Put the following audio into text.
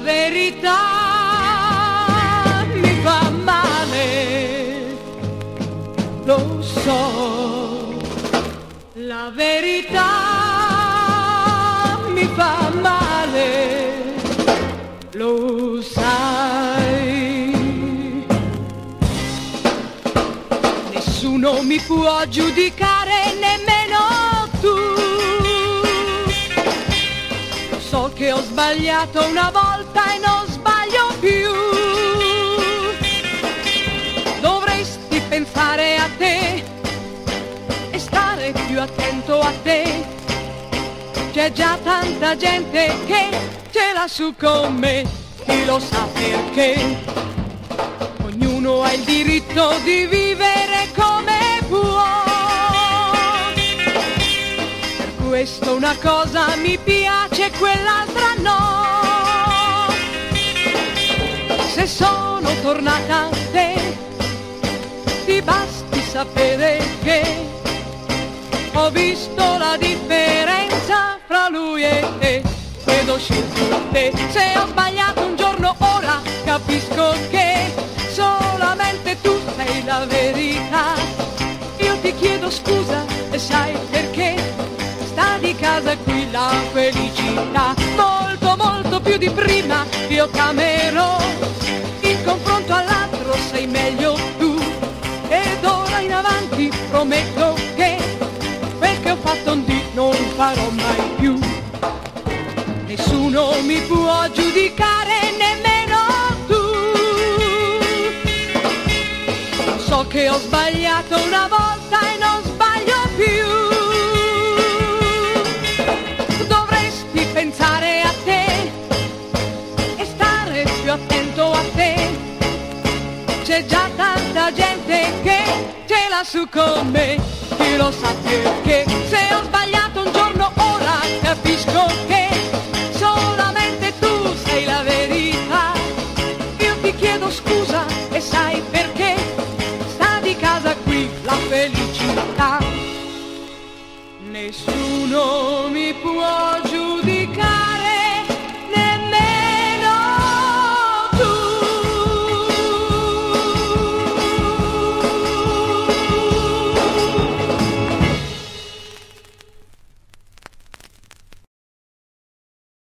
Verità mi fa male, lo so. La verità mi fa male, lo sai. Nessuno mi può giudicare, nemmeno che ho sbagliato una volta e non sbaglio più. Dovresti pensare a te e stare più attento a te. C'è già tanta gente che ce l'ha su con me, chi lo sa perché. Ognuno ha il diritto di vivere questo una cosa mi piace, quell'altra no. Se sono tornata a te, ti basti sapere che ho visto la differenza fra lui e te. Ed ho scelto te. Se ho sbagliato un giorno ora, capisco che solamente tu sei la verità. Io ti chiedo scusa e sai perché sta di casa qui la felicità. Molto, molto più di prima io t'amerò. In confronto all'altro sei meglio tu. Ed ora in avanti prometto che quel che ho fatto un dì non farò mai più. Nessuno mi può giudicare, nemmeno tu. So che ho sbagliato una volta e non più attento a te. C'è già tanta gente che ce l'ha su con me, chi lo sa perché. Se ho sbagliato un giorno ora capisco che solamente tu sei la verità. Io ti chiedo scusa e sai perché sta di casa qui la felicità. Nessuno mi può